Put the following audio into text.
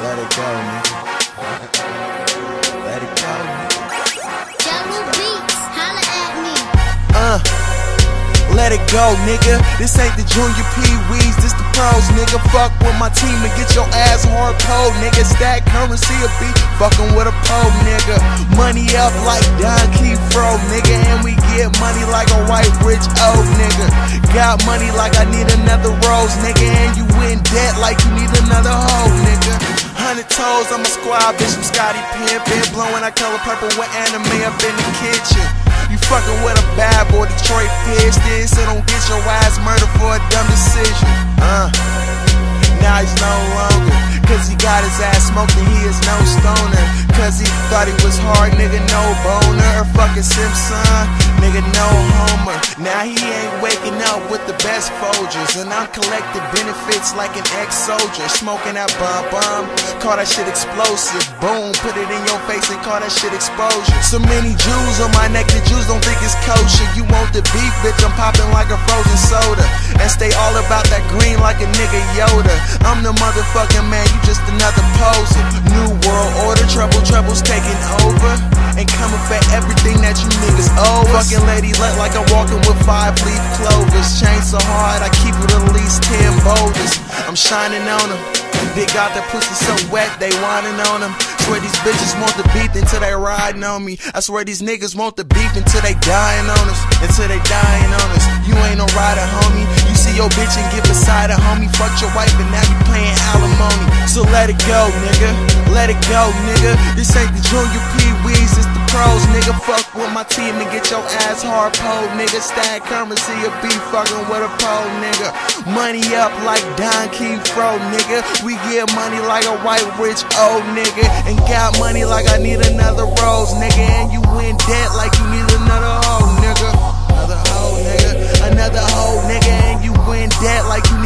go, nigga. Let it go, nigga. Jungle Beats, holla at me. Uh, let it go, nigga. This ain't the junior pee wees, this the pros, nigga. Fuck with my team and get your ass hard pole, nigga. Stacc currency a beat, fucking with a pole, nigga. Money up like Don Fro, nigga. And we get money like a white rich old nigga. Got money like I need another rose, nigga. And you in debt like you need another hoe, nigga. Toes, I'm a squad, bitch, I'm Scotty Pimpin'. Blowing that color purple with anime up in the kitchen. You fucking with a bad boy, Detroit Pistons, so don't get your ass murdered for a dumb decision. Uh, now he's no longer, cause he got his ass smoked and he is no stoner. Cause he thought he was hard, nigga, no boner. Fucking Simpson, nigga, no homer. Now he ain't waking up with the best Folgers, and I'm collecting benefits like an ex-soldier. Smoking that bomb bomb, call that shit explosive. Boom, put it in your face and call that shit exposure. So many Jews on my neck, the Jews don't think it's kosher. You want the beef, bitch? I'm popping like a frozen soda, and stay all about that green like a nigga Yoda. I'm the motherfucking man, you just another poser. New world order, trouble, trouble's taking over. And coming for everything that you niggas us. Fucking lady let like I'm walking with five leaf clovers. Chain so hard, I keep it at least ten boulders. I'm shining on them. They got that pussy so wet, they whining on them. Swear these bitches want the beef until they riding on me. I swear these niggas want the beef until they dying on us. Until they dying on us. You ain't no rider, homie. You see your bitch and get beside her, homie. Fuck your wife and now you playing alimony. So let it go, nigga. Let it go, nigga. This ain't the junior pee wees, it's the pros, nigga. Fuck with my team and get your ass hard pole, nigga. Stacc currency a be fucking with a pole, nigga. Money up like Don Fro, nigga. We get money like a white rich old nigga. And got money like I need another rose, nigga. And you in debt like you need another hoe, nigga. Another hoe, nigga. Another hoe, nigga. And you in debt like you